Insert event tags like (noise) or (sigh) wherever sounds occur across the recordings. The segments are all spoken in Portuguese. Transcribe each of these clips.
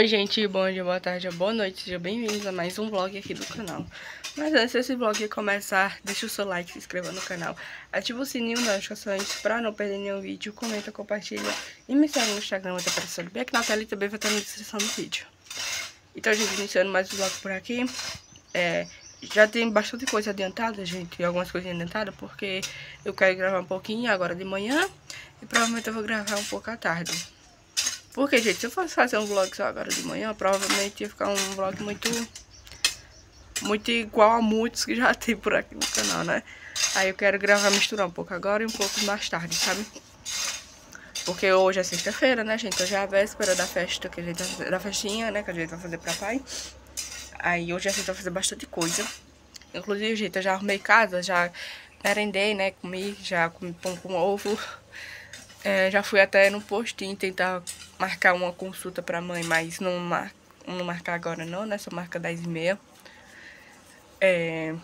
Oi gente, bom dia, boa tarde, boa noite, sejam bem-vindos a mais um vlog aqui do canal. Mas antes desse vlog começar, deixa o seu like, se inscreva no canal Ativa o sininho das notificações pra não perder nenhum vídeo, comenta, compartilha E me segue no Instagram, vai estar aparecendo bem aqui na tela e também vai estar na descrição do vídeo. Então gente, iniciando mais um vlog por aqui é, Já tem bastante coisa adiantada, gente, algumas coisinhas adiantadas Porque eu quero gravar um pouquinho agora de manhã E provavelmente eu vou gravar um pouco à tarde porque, gente, se eu fosse fazer um vlog só agora de manhã, provavelmente ia ficar um vlog muito... Muito igual a muitos que já (laughs) tem por aqui no canal, né? Aí eu quero gravar, misturar um pouco agora e um pouco mais tarde, sabe? Porque hoje é sexta-feira, né, gente? Hoje é a véspera da festa, que a gente da festinha, né, que a gente vai fazer pra pai. Aí hoje a gente vai fazer bastante coisa. Inclusive, gente, eu já arrumei casa, já merendei, né, comi, já comi pão com ovo. É, já fui até no postinho tentar marcar uma consulta pra mãe, mas não, mar, não marcar agora não, né? Só marca 10 e meia. É,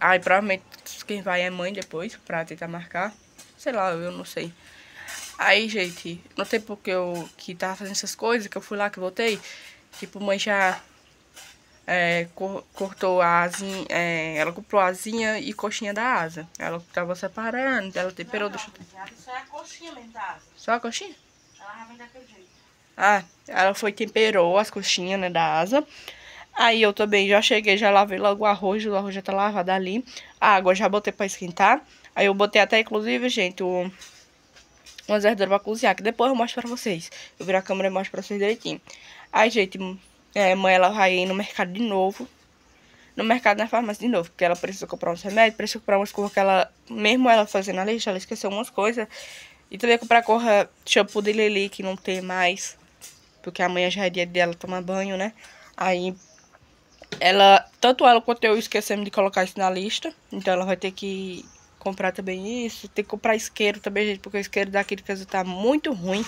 aí provavelmente quem vai é mãe depois pra tentar marcar. Sei lá, eu não sei. Aí, gente, no tempo que eu que tava fazendo essas coisas, que eu fui lá, que voltei, tipo, mãe já é, cortou a asinha, é, ela comprou a asinha e coxinha da asa. Ela tava separando, ela temperou, não, não, deixa eu... Só é a coxinha mesmo da asa. Só a coxinha? Ela vem daquele jeito. Ah, ela foi temperou as coxinhas, né, da asa. Aí eu também já cheguei, já lavei logo o arroz, o arroz já tá lavado ali. A água já botei pra esquentar. Aí eu botei até, inclusive, gente, o... umas verduras pra cozinhar, que depois eu mostro pra vocês. Eu viro a câmera e mostro pra vocês direitinho. Aí, gente, é, mãe, ela vai no mercado de novo. No mercado, na farmácia de novo. Porque ela precisa comprar uns remédios, precisa comprar umas coisas que ela... Mesmo ela fazendo a lista, ela esqueceu umas coisas. E também comprar corra shampoo de Lili, que não tem mais. Porque amanhã já é dia dela tomar banho, né? Aí, ela... Tanto ela quanto eu esquecemos de colocar isso na lista. Então, ela vai ter que comprar também isso. Tem que comprar isqueiro também, gente. Porque o isqueiro de casa tá muito ruim.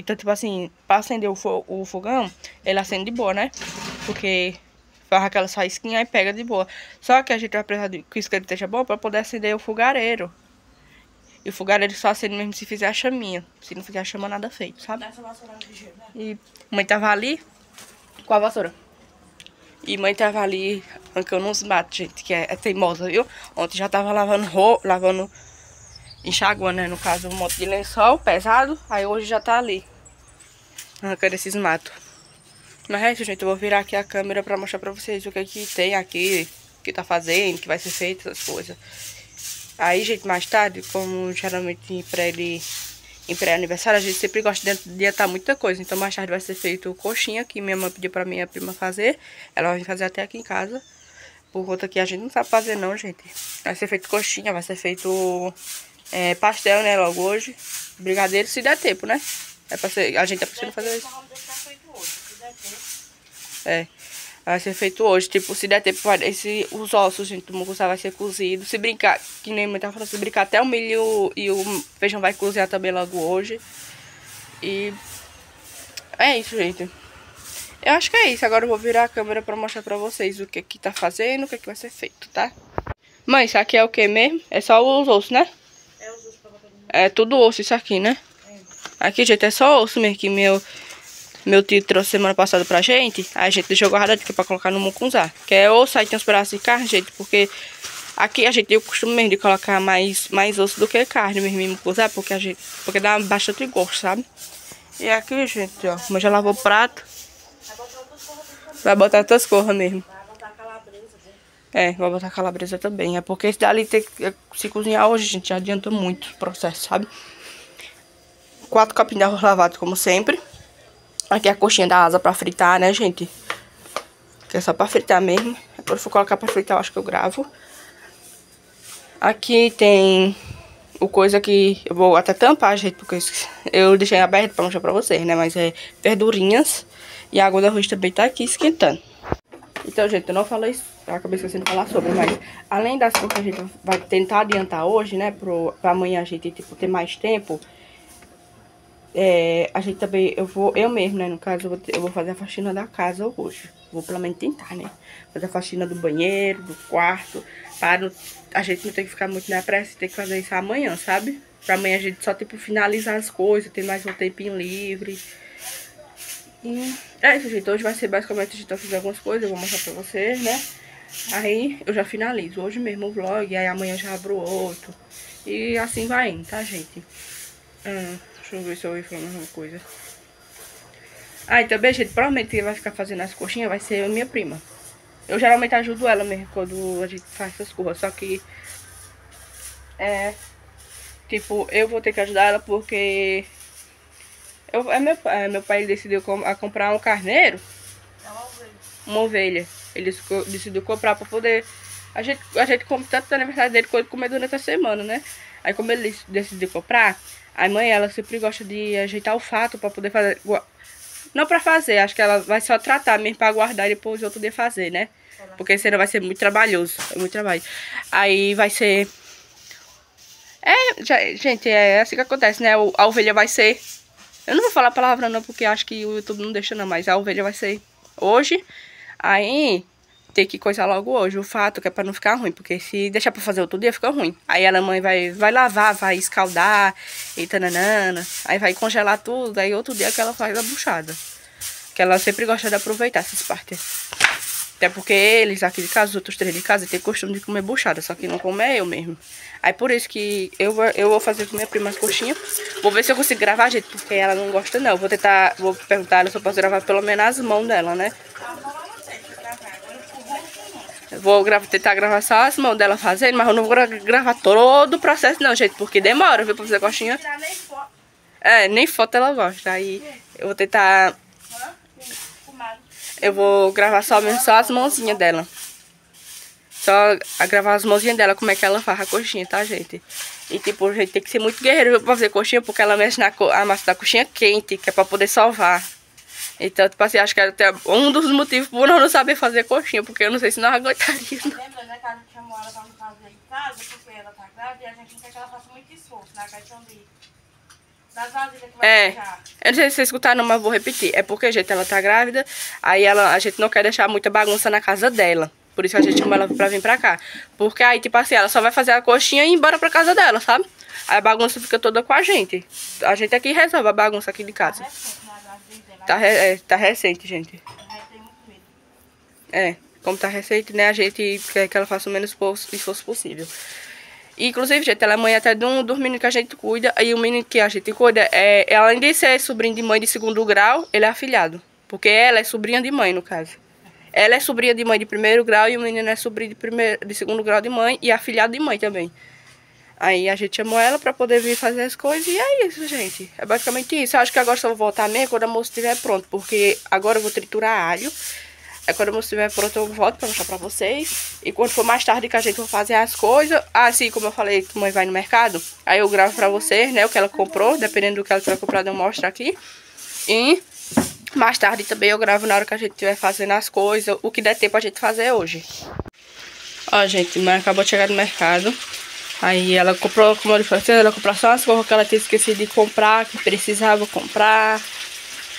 Então, tipo assim, pra acender o, fo o fogão, ele acende de boa, né? Porque faz aquela faísquinha e pega de boa. Só que a gente vai precisar de, que o isqueiro esteja bom pra poder acender o fogareiro. E o fogareiro só acende mesmo se fizer a chaminha. Se não fizer a chama, nada feito, sabe? Né? E mãe tava ali com a vassoura. E mãe tava ali arrancando uns matos, gente, que é, é teimosa, viu? Ontem já tava lavando roupa, lavando enxaguando, né? No caso, um monte de lençol pesado. Aí hoje já tá ali. Arrancando esses matos. Mas é isso, gente. Eu vou virar aqui a câmera pra mostrar pra vocês o que, é que tem aqui. O que tá fazendo, que vai ser feito, essas coisas. Aí, gente, mais tarde, como geralmente em pré em pré-aniversário, a gente sempre gosta de adiantar muita coisa. Então, mais tarde vai ser feito coxinha, que minha mãe pediu pra minha prima fazer. Ela vai fazer até aqui em casa. Por conta que a gente não sabe fazer não, gente. Vai ser feito coxinha, vai ser feito é, pastel, né, logo hoje. Brigadeiro, se der tempo, né? É pra ser, a gente tá precisando fazer isso. É. Vai ser feito hoje. Tipo, se der tempo, esse, os ossos, gente, do mucuçá vai ser cozido. Se brincar, que nem muita falando, se brincar até o milho e o feijão vai cozinhar também logo hoje. E é isso, gente. Eu acho que é isso. Agora eu vou virar a câmera pra mostrar pra vocês o que que tá fazendo, o que que vai ser feito, tá? Mãe, isso aqui é o que mesmo? É só os ossos, né? É tudo osso isso aqui, né? É. Aqui, gente, é só osso mesmo que meu, meu tio trouxe semana passada pra gente. Aí a gente deixou guardado aqui pra colocar no mucunzá. Que é osso, aí tem uns pedaços de carne, gente, porque... Aqui a gente tem o costume mesmo de colocar mais, mais osso do que carne mesmo em mucunzá, porque a gente... Porque dá bastante gosto, sabe? E aqui, gente, ó, como já lavou o prato. Vai botar outras cores mesmo. É, vou botar calabresa também. É porque esse dali tem que se cozinhar hoje, gente, já adianta muito o processo, sabe? Quatro copinhos de arroz lavado, como sempre. Aqui a coxinha da asa pra fritar, né, gente? Que é só pra fritar mesmo. Quando for colocar pra fritar, eu acho que eu gravo. Aqui tem o coisa que eu vou até tampar, gente, porque eu deixei aberto pra mostrar pra vocês, né? Mas é verdurinhas e a água do arroz também tá aqui esquentando. Então, gente, eu não falei, acabei esquecendo de falar sobre, mas além das coisas que a gente vai tentar adiantar hoje, né, pro, pra amanhã a gente, tipo, ter mais tempo, é, a gente também, eu vou, eu mesmo, né, no caso, eu vou, eu vou fazer a faxina da casa hoje. Vou pelo menos tentar, né, fazer a faxina do banheiro, do quarto, para a gente não ter que ficar muito na pressa, ter que fazer isso amanhã, sabe? Pra amanhã a gente só, tipo, finalizar as coisas, ter mais um tempinho livre. E é isso, gente. Hoje vai ser basicamente a gente vai fazer algumas coisas, eu vou mostrar pra vocês, né? Aí eu já finalizo hoje mesmo o vlog, aí amanhã já abro outro. E assim vai indo, tá, gente? Hum, deixa eu ver se eu falar alguma coisa. Ah, e também, gente, provavelmente quem vai ficar fazendo as coxinhas vai ser a minha prima. Eu geralmente ajudo ela mesmo quando a gente faz essas coisas, só que... É... Tipo, eu vou ter que ajudar ela porque... Eu, é meu, é, meu pai decidiu com, a comprar um carneiro. É uma ovelha. Uma ovelha. Ele decidiu comprar pra poder... A gente, a gente come tanto no aniversário dele quanto comer durante a semana, né? Aí como ele decidiu comprar, a mãe ela sempre gosta de ajeitar o fato pra poder fazer... Não pra fazer, acho que ela vai só tratar mesmo pra guardar e depois outro dia fazer, né? Porque senão vai ser muito trabalhoso. É muito trabalho. Aí vai ser. É, já- gente, é assim que acontece, né? A ovelha vai ser. Eu não vou falar a palavra não, porque acho que o YouTube não deixa não, mas a ovelha vai ser hoje. Aí tem que coisar logo hoje o fato, que é pra não ficar ruim, porque se deixar pra fazer outro dia fica ruim. Aí a mãe vai, vai lavar, vai escaldar e tananana. Aí vai congelar tudo, aí outro dia que ela faz a buchada. Que ela sempre gosta de aproveitar essas partes. Até porque eles aqui de casa, os outros três de casa, têm costume de comer buchada, só que não come é eu mesmo. Aí por isso que eu, eu vou fazer com minha prima as coxinhas. Vou ver se eu consigo gravar, gente, porque ela não gosta não. Vou tentar, vou perguntar ela se eu posso gravar pelo menos as mãos dela, né? A mão ela tem que gravar. Agora o rosto não. Eu vou gra- tentar gravar só as mãos dela fazendo, mas eu não vou gra- gravar todo o processo não, gente, porque demora, viu, pra fazer coxinha. Nem foto. É, nem foto ela gosta. Aí eu vou tentar, eu vou gravar só mesmo só as mãozinhas dela. Só a gravar as mãozinhas dela, como é que ela faz a coxinha, tá, gente? E, tipo, a gente tem que ser muito guerreiro viu, pra fazer coxinha, porque ela mexe na a massa da coxinha quente, que é pra poder salvar. Então, tipo assim, acho que era até um dos motivos por eu não saber fazer coxinha, porque eu não sei se não aguentaria. não. Lembra, né, que a gente chamou ela pra não fazer em casa, porque ela tá grávida e a gente não quer que ela faça muito esforço na questão de... Das vasilhas que vai É, deixar. eu não sei se vocês escutaram, mas vou repetir. É porque, gente, ela tá grávida, aí ela, a gente não quer deixar muita bagunça na casa dela. Por isso que a gente chama ela pra vir pra cá. Porque aí, tipo assim, ela só vai fazer a coxinha e ir embora pra casa dela, sabe? Aí a bagunça fica toda com a gente. A gente aqui resolve a bagunça aqui de casa. Recente, Tá, é, tá recente, gente. É, como tá recente, né? A gente quer que ela faça o menos esforço esforço possível. E, Inclusive, gente, ela é mãe até de um dos meninos que a gente cuida. E o menino que a gente cuida, é, é, além de ser sobrinho de mãe de segundo grau, ele é afilhado. Porque ela é sobrinha de mãe, no caso. Ela é sobrinha de mãe de primeiro grau e o menino é sobrinho de, primeiro, de segundo grau de mãe e afilhado de mãe também. Aí a gente chamou ela pra poder vir fazer as coisas e é isso, gente. É basicamente isso. Eu acho que agora só vou voltar mesmo quando o almoço estiver pronto, porque agora eu vou triturar alho. Aí quando o almoço estiver pronto eu volto pra mostrar pra vocês. E quando for mais tarde que a gente for fazer as coisas, assim como eu falei que a mãe vai no mercado, aí eu gravo pra vocês, né, o que ela comprou, dependendo do que ela tiver comprado eu mostro aqui. E mais tarde também eu gravo na hora que a gente estiver fazendo as coisas, o que der tempo a gente fazer hoje. Ó, gente, mãe acabou de chegar do mercado. Aí ela comprou, como eu falei, ela comprou só as coisas que ela tinha esquecido de comprar, que precisava comprar.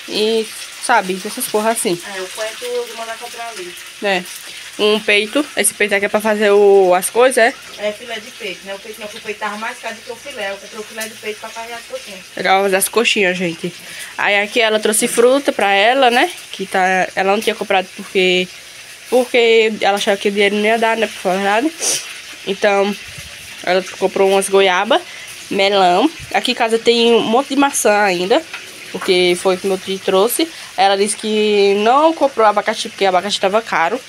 E, sabe, essas porras assim, É, o quanto eu vou mandar comprar ali. né? Um peito, esse peito aqui é pra fazer o, as coisas, é? É filé de peito, né? O peito não, o peito tava mais caro do que o filé. Eu comprei o filé de peito pra carregar as coxinhas. Legal fazer as coxinhas, gente. Aí aqui ela trouxe fruta pra ela, né? Que tá, ela não tinha comprado porque porque ela achava que o dinheiro não ia dar, né? Por falar a verdade. Então, ela comprou umas goiaba, melão. Aqui em casa tem um monte de maçã ainda, porque foi que meu tio trouxe. Ela disse que não comprou abacaxi porque abacaxi tava caro.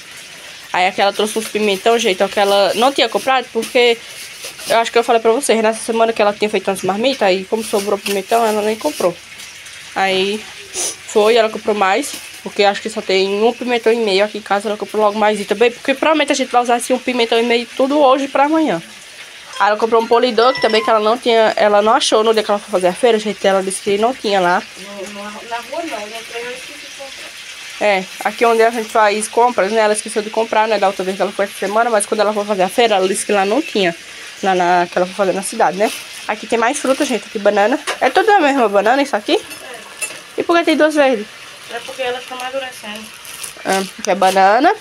Aí aqui ela trouxe uns pimentão, gente, que ela não tinha comprado porque eu acho que eu falei pra vocês, nessa semana que ela tinha feito umas marmitas, aí como sobrou pimentão, ela nem comprou. Aí foi, ela comprou mais, porque acho que só tem um pimentão e meio aqui em casa, ela comprou logo mais e também, porque provavelmente a gente vai usar assim um pimentão e meio tudo hoje pra amanhã. Aí ela comprou um polidor, que também que ela não tinha, ela não achou no dia que ela foi fazer a feira, gente, ela disse que não tinha lá. No, no, na rua não, comprar. É, aqui onde a gente faz compras, né? Ela esqueceu de comprar, né? Da outra vez que ela foi essa semana, mas quando ela foi fazer a feira, ela disse que lá não tinha. Lá na, que ela foi fazer na cidade, né? Aqui tem mais fruta, gente. Aqui banana. É tudo a mesma banana isso aqui? E por que tem duas verdes? É porque elas estão amadurecendo. Ah, aqui é banana.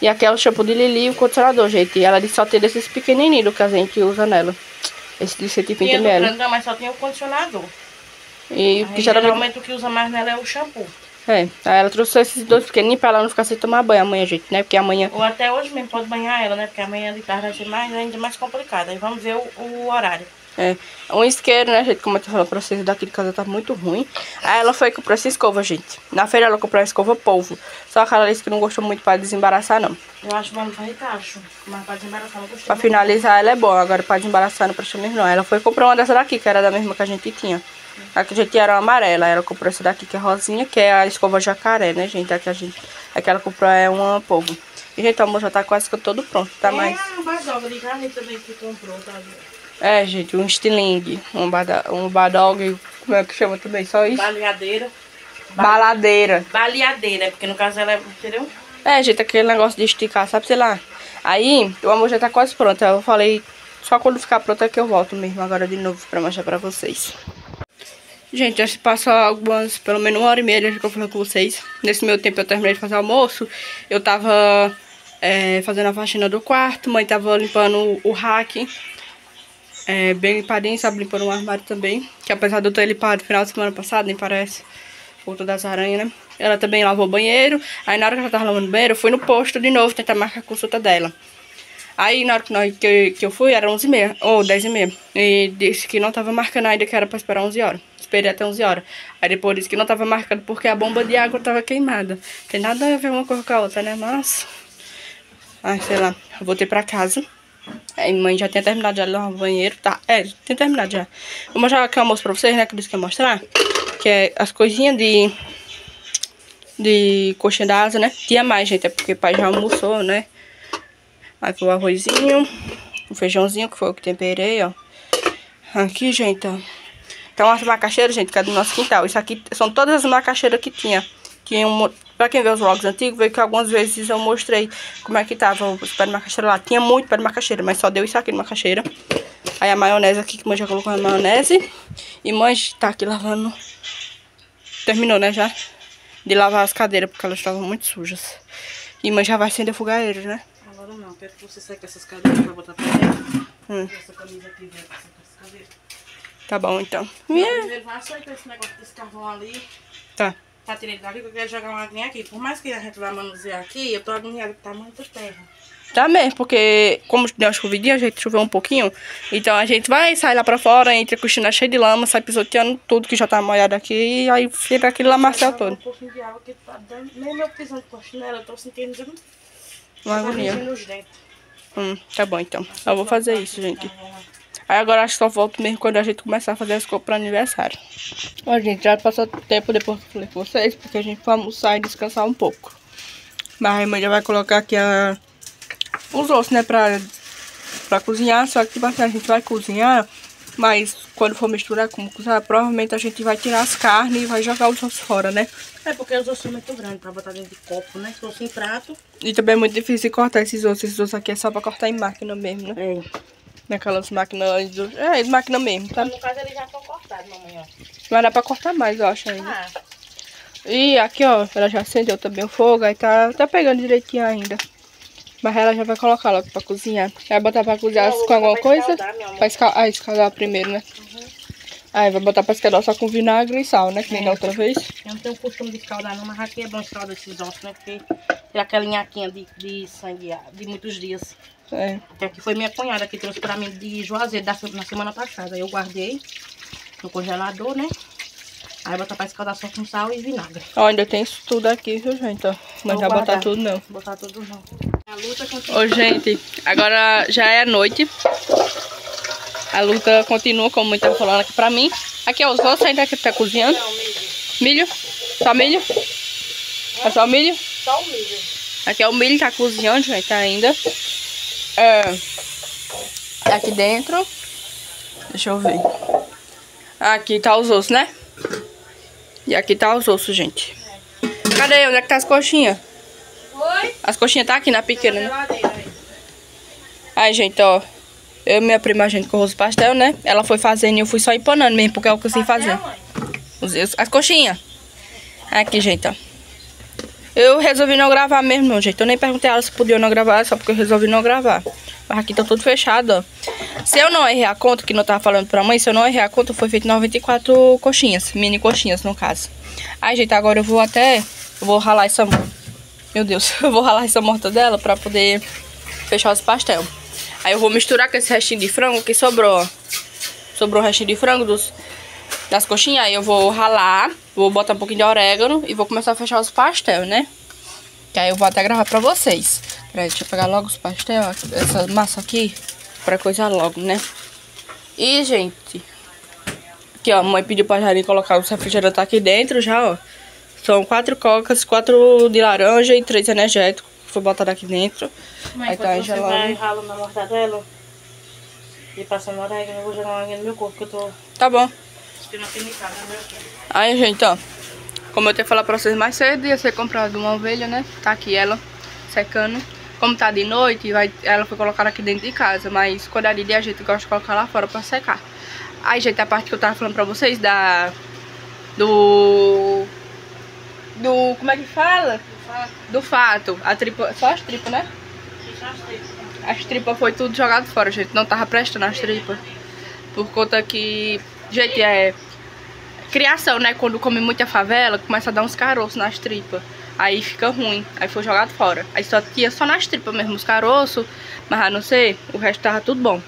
E aqui é o shampoo de Lili e o condicionador, gente. E ela disse só ter desses pequenininhos que a gente usa nela. Esse de 120 Tinha do ml. não, mas só tinha o condicionador. E Aí, que geralmente... geralmente o que usa mais nela é o shampoo. É, aí ela trouxe esses dois pequenininhos pra ela não ficar sem tomar banho amanhã, gente, né? Porque amanhã... Ou até hoje mesmo pode banhar ela, né? Porque amanhã de tarde vai ser mais, ainda mais complicado. Aí vamos ver o, o horário. É, um isqueiro, né, gente? Como eu tô falando pra vocês, daqui de casa tá muito ruim. Aí ela foi e comprou essa escova, gente. Na feira ela comprou a escova polvo. Só que ela disse que não gostou muito pra desembaraçar, não. Eu acho bom pra Ricacho, mas pra desembaraçar não gostei. Pra muito. finalizar ela é boa, agora pra desembaraçar não prestou mesmo, não. Ela foi e comprou uma dessa daqui, que era da mesma que a gente tinha. A que a gente tinha era amarela, ela comprou essa daqui que é rosinha, que é a escova jacaré, né, gente? A que, a gente, a que ela comprou é uma polvo. E, gente, o almoço já tá quase que todo pronto, tá mais... É, uma badoga de carne também que comprou, tá vendo? É, gente, um estilingue, um, bada, um badog, como é que chama também? Só isso? Baleadeira. Baladeira. Baleadeira, porque no caso ela é, entendeu? É, gente, aquele negócio de esticar, sabe, sei lá. Aí, o amor já tá quase pronto. Eu falei, só quando ficar pronto é que eu volto mesmo agora de novo pra mostrar pra vocês. Gente, já se passou algumas, pelo menos uma hora e meia desde que eu falei com vocês. Nesse meu tempo eu terminei de fazer almoço. Eu tava é, fazendo a faxina do quarto, mãe tava limpando o rack. É, bem limpadinho, sabe, limpando o armário também. Que apesar de eu ter limpado no final de semana passado, nem parece. Voltou das aranhas, né? Ela também lavou o banheiro. Aí na hora que ela tava lavando o banheiro, eu fui no posto de novo tentar marcar a consulta dela. Aí na hora que, nós, que, que eu fui, era 11h30, ou 10h30. E disse que não tava marcando ainda, que era pra esperar 11 horas. Esperei até 11 horas. Aí depois disse que não tava marcando porque a bomba de água tava queimada. Tem nada a ver uma coisa com a outra, né? Mas... Ai, sei lá. Voltei pra casa. Aí mãe já tinha terminado de lavar o banheiro, tá? É, tinha terminado já. Vou mostrar aqui o almoço pra vocês, né? Que eu disse que ia mostrar. Que é as coisinhas de... De coxinha da asa, né? Tinha mais, gente. É porque o pai já almoçou, né? Foi o arrozinho. O feijãozinho, que foi o que temperei, ó. Aqui, gente, ó. Então as macaxeiras, gente, que é do nosso quintal. Isso aqui são todas as macaxeiras que tinha. Tinha um, pra quem vê os vlogs antigos, vê que algumas vezes eu mostrei como é que tava os pés de macaxeira lá. Tinha muito pé de macaxeira, mas só deu isso aqui de macaxeira. Aí a maionese aqui, que mãe já colocou a maionese. E mãe tá aqui lavando. Terminou, né, já? De lavar as cadeiras, porque elas estavam muito sujas. E mãe já vai acender fogareiros, né? Agora não, quero que você seque essas cadeiras pra botar pra dentro. Hum. Essa camisa aqui dentro, essa cadeira. Tá bom, então. Yeah. Primeiro vai aceitar esse negócio desse carvão ali. Tá. Pra tirar ele daqui, que eu quero jogar uma aguinha aqui. Por mais que a gente vá manusear aqui, eu tô agoniada que tá muita terra. Tá mesmo, porque como deu uma chuvidinha, a gente choveu um pouquinho. Então a gente vai, sai lá pra fora, entra com a coxina cheia de lama, sai pisoteando tudo que já tá molhado aqui. E aí fica aquele Um todo. pouquinho de água que tá dando. Nem meu pisando com a chinela, eu tô sentindo. Uma tá agonia. dentes. Hum, tá bom então. Eu vou fazer isso, gente. Aí agora acho que só volto mesmo quando a gente começar a fazer as pro aniversário. Ó, gente, já passou tempo depois que eu falei com vocês, porque a gente foi almoçar e descansar um pouco. Mas a mãe já vai colocar aqui a... os ossos, né, pra, pra cozinhar. Só que tipo assim, a gente vai cozinhar, mas quando for misturar com cozinhar, provavelmente a gente vai tirar as carnes e vai jogar os ossos fora, né? É porque os ossos são muito grandes pra botar dentro de copo, né? Se fosse em prato. E também é muito difícil cortar esses ossos. Esses ossos aqui é só pra cortar em máquina mesmo, né? É. Naquelas máquinas... do- É, máquina mesmo, tá? No caso, eles já estão cortados, mamãe, ó. Mas dá pra cortar mais, eu acho ainda. Ah, E aqui, ó, ela já acendeu também o fogo, aí tá, tá pegando direitinho ainda. Mas ela já vai colocar logo pra cozinhar. Vai botar pra cozinhar Não, com alguma vai coisa? escaldar. Pra escal... Ah, escaldar primeiro, né? Aí vai botar pra escaldar só com vinagre e sal, né? Que nem da outra vez. eu não tenho costume de escaldar, não, mas aqui é bom escaldar esses ossos, né? Porque tem aquela nhaquinha de, de sangue de muitos dias. É. Que aqui foi minha cunhada que trouxe pra mim de Juazeiro da, na semana passada. Aí eu guardei no congelador, né? Aí botar pra escaldar só com sal e vinagre. Ó, ainda tem isso tudo aqui, viu, gente? Ó. Mas Vou já botar tudo não. Botar tudo não. A luta continua. Ô, gente, agora já é noite. A luta continua, como tava falando aqui pra mim. Aqui, ó, os ossos ainda que tá cozinhando. Não, milho. Milho? Só milho? É só milho? Só o milho. Aqui é o milho, tá cozinhando, gente, ainda. É, aqui dentro. Deixa eu ver. Aqui tá os ossos, né? E aqui tá os ossos, gente. Cadê? Onde é que tá as coxinhas? Oi? As coxinhas tá aqui na pequena, né? Aí. Gente, ó. Eu e minha prima, a gente com os pastel, né? Ela foi fazendo e eu fui só empanando mesmo, porque é o que eu sei fazer. Os- as coxinhas. Aqui, gente, ó. Eu resolvi não gravar mesmo, não, gente. Eu nem perguntei ela se podia não gravar, só porque eu resolvi não gravar. Mas aqui tá tudo fechado, ó. Se eu não errei a conta, que não tava falando pra mãe, se eu não errei a conta, foi feito 94 coxinhas. Mini coxinhas, no caso. Aí, gente, agora eu vou até... Eu vou ralar essa... Meu Deus, (laughs) eu vou ralar essa mortadela pra poder fechar os pastel. Aí eu vou misturar com esse restinho de frango que sobrou, ó. Sobrou o restinho de frango dos, das coxinhas. Aí eu vou ralar, vou botar um pouquinho de orégano e vou começar a fechar os pastel, né? Que aí eu vou até gravar pra vocês. Peraí, deixa eu pegar logo os pastel, essa massa aqui, pra coisar logo, né? E, gente, aqui, ó, a mãe pediu pra Jari colocar o refrigerante aqui dentro já, ó. São quatro cocas, quatro de laranja e três energéticos. Vou botar aqui dentro. Mãe, aí tá você vai ralo na mortadela e passando orégano, eu vou jogar uma no meu corpo, que eu tô... Tá bom. Aí, gente, ó. Como eu tinha falado pra vocês mais cedo, ia ser comprado uma ovelha, né? Tá aqui ela, secando. Como tá de noite, vai, ela foi colocada aqui dentro de casa. Mas quando é de dia, a gente gosta de colocar lá fora pra secar. Aí, gente, a parte que eu tava falando pra vocês da... Do... Do... Como é que fala? Do fato. Do fato. A tripa... Só as tripas, né? As tripas foi tudo jogado fora, gente. Não tava prestando as tripas. Por conta que... Gente, é criação, né? Quando come muita favela, começa a dar uns caroços nas tripas. Aí fica ruim. Aí foi jogado fora. Aí só tinha só nas tripas mesmo os caroços. Mas a não sei, o resto tava tudo bom.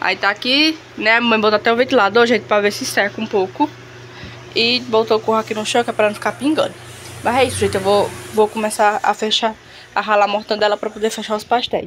Aí tá aqui, né? A mãe botou até o ventilador, gente, pra ver se seca um pouco. E botou o corro aqui no chão, que é pra não ficar pingando. Mas é isso, gente. Eu vou, vou começar a fechar, a ralar a mortandela pra poder fechar os pastéis.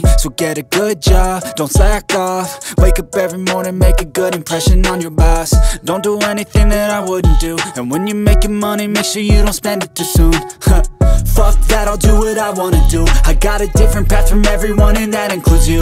So get a good job, don't slack off. Wake up every morning, make a good impression on your boss. Don't do anything that I wouldn't do. And when you're making money, make sure you don't spend it too soon. Fuck that, I'll do what I wanna do. I got a different path from everyone and that includes you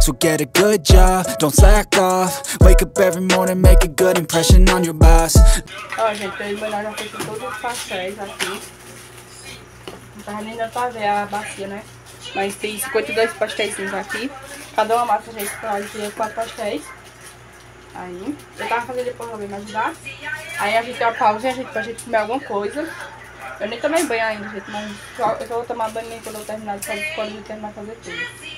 So get a good job, don't slack off Wake up every morning, make a good impression on your boss Ó, gente, eu meu já fez todos os pastéis aqui. Não tava nem dando pra ver a bacia, né? Mas tem 52 pastéis aqui. Cada uma massa gente fazia 4 pastéis. Aí, eu tava fazendo depois alguém me ajudar. Aí a gente deu uma pausa a gente, pra gente comer alguma coisa. Eu nem tomei banho ainda, gente, mas eu só vou tomar banho quando eu terminar de fazer, quando eu terminar de fazer tudo.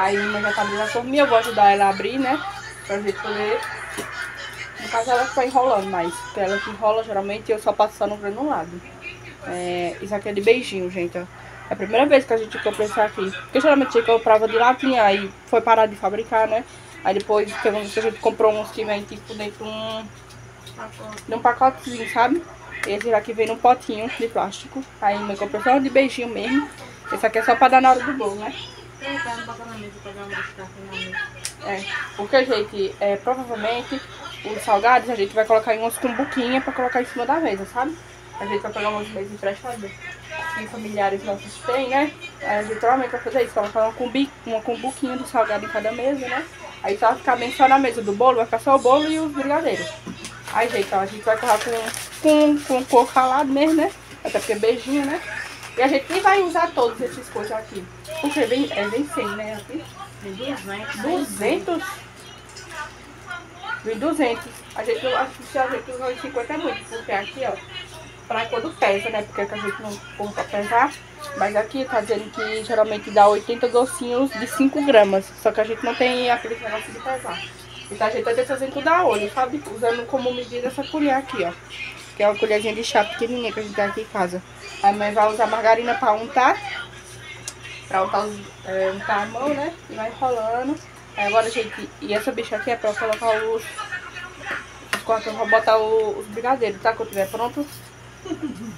Aí minha já tá abrindo a forminha, eu vou ajudar ela a abrir, né? Pra gente poder... No caso ela foi enrolando porque ela que enrola geralmente eu só passo só no granulado. É, isso aqui é de beijinho, gente, ó. É a primeira vez que a gente compra isso aqui. Porque geralmente eu comprava de latinha, aí foi parar de fabricar, né? Aí depois que a gente comprou uns que vem tipo dentro de um, de um pacotezinho, sabe? Esse aqui vem num potinho de plástico. Aí eu comprei só de beijinho mesmo. Esse aqui é só pra dar na hora do bolo, né? É, porque, gente, é, provavelmente os salgados a gente vai colocar em umas cumbuquinhas pra colocar em cima da mesa, sabe? A gente vai pegar umas mesas emprestadas que familiares nossos têm, né? A gente vai fazer isso, colocar uma, cumbi, uma cumbuquinha de salgado em cada mesa, né? Aí só vai ficar bem só na mesa do bolo, vai ficar só o bolo e os brigadeiros. Aí, gente, ó, a gente vai colocar com, com, com coco ralado mesmo, né? Até porque é beijinho, né? E a gente nem vai usar todos esses coisas aqui. Porque vem, é, vem 100, né? Aqui. Vem 200. 200? Vem 200. A gente não, acho que se a gente usar 50 é muito, porque aqui, ó, pra quando pesa, né? Porque a gente não põe pra pesar. Mas aqui tá dizendo que geralmente dá 80 docinhos de 5 gramas. Só que a gente não tem aquele negócio de pesar. Então a gente tá fazendo tudo a olho, sabe? Usando como medida essa colher aqui, ó. Que é uma colherzinha de chá pequenininha que a gente tem aqui em casa. A mãe vai usar margarina pra untar. Pra untar, os, é, untar a mão, né? E vai enrolando. Aí agora, gente, e essa bicha aqui é pra eu colocar os... os cortes, eu vou botar os brigadeiros, tá? Quando tiver pronto.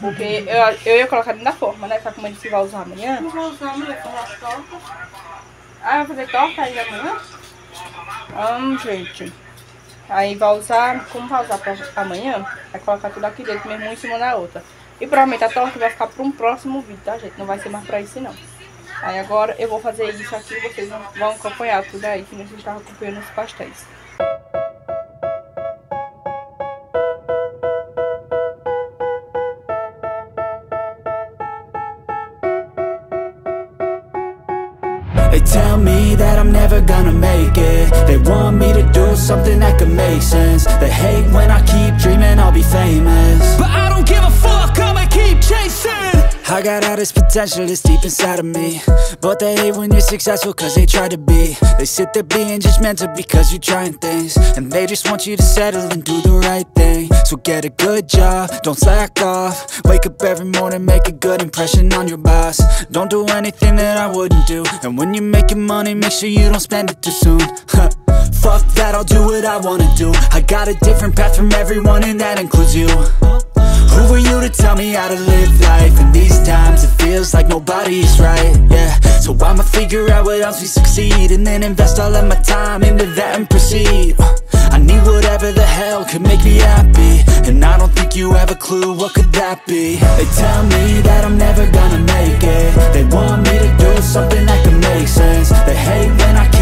Porque eu, eu ia colocar dentro da forma, né? Pra como a gente vai usar amanhã. Não vou usar, mulher, com as tortas. Ah, vai fazer torta ainda amanhã? Hum, gente. Aí vai usar, como vai usar pra amanhã, vai colocar tudo aqui dentro mesmo, um em cima da outra. E provavelmente a torta vai ficar para um próximo vídeo, tá, gente? Não vai ser mais pra isso, não. Aí agora eu vou fazer isso aqui e vocês vão, acompanhar tudo aí, que vocês estavam acompanhando os pastéis. They tell me that I'm never gonna make it They want me to do something that could make sense They hate when I keep dreaming I'll be famous But I don't give a I got all this potential that's deep inside of me. But they hate when you're successful cause they try to be. They sit there being judgmental because you're trying things. And they just want you to settle and do the right thing. So get a good job, don't slack off. Wake up every morning, make a good impression on your boss. Don't do anything that I wouldn't do. And when you're making money, make sure you don't spend it too soon (laughs) Fuck that, I'll do what I wanna do. I got a different path from everyone and that includes you. Who are you to tell me how to live life? In these times it feels like nobody's right, yeah. So I'ma figure out what else we succeed And then invest all of my time into that and proceed. I need whatever the hell could make me happy. And I don't think you have a clue what could that be. They tell me that I'm never gonna make it. They want me to do something that could make sense. They hate when I keep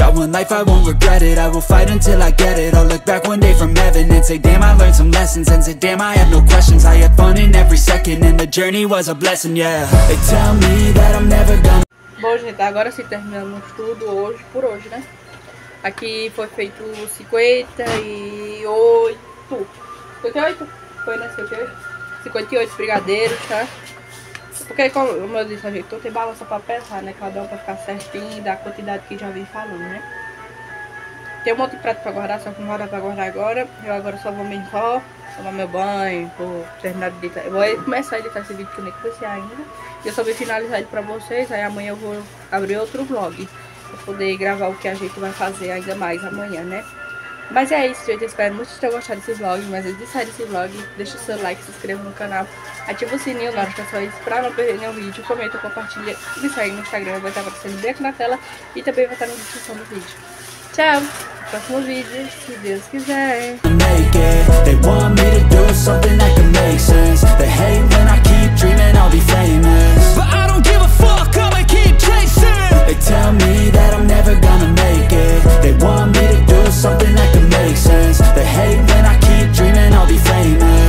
Got one life, I won't regret it I will fight until I get it I'll look back one day from heaven And say, damn, I learned some lessons And say, damn, I no questions I had fun in every second And the journey was a blessing, yeah They tell me that I'm never gonna Bom, gente, agora sim terminamos tudo hoje, por hoje, né? Aqui foi feito 58. 58? Foi, né? 58? 58 brigadeiros, tá? Porque, como eu disse, a gente tem balança pra pesar, né? Cada um pra ficar certinho da quantidade que já vem falando, né? Tem um monte de prato pra guardar, só que não dar pra guardar agora. Eu agora só vou mesmo só tomar meu banho, vou terminar de editar. Eu vou começar a editar esse vídeo que eu nem comecei ainda. E eu só vou finalizar ele pra vocês, aí amanhã eu vou abrir outro vlog. Pra poder gravar o que a gente vai fazer ainda mais amanhã, né? Mas é isso, gente. Espero muito que tenham gostado desse vlog. Mas antes de sair desse vlog, deixa o seu like, se inscreva no canal, ativa o sininho das notificações pra não perder nenhum vídeo. Comenta, compartilha, me segue no Instagram, vai estar aparecendo bem aqui na tela e também vai estar na descrição do vídeo. Tchau! Próximo vídeo, se Deus quiser. They tell me that I'm never gonna make it They want me to something that can make sense. They hate when I keep dreaming I'll be famous.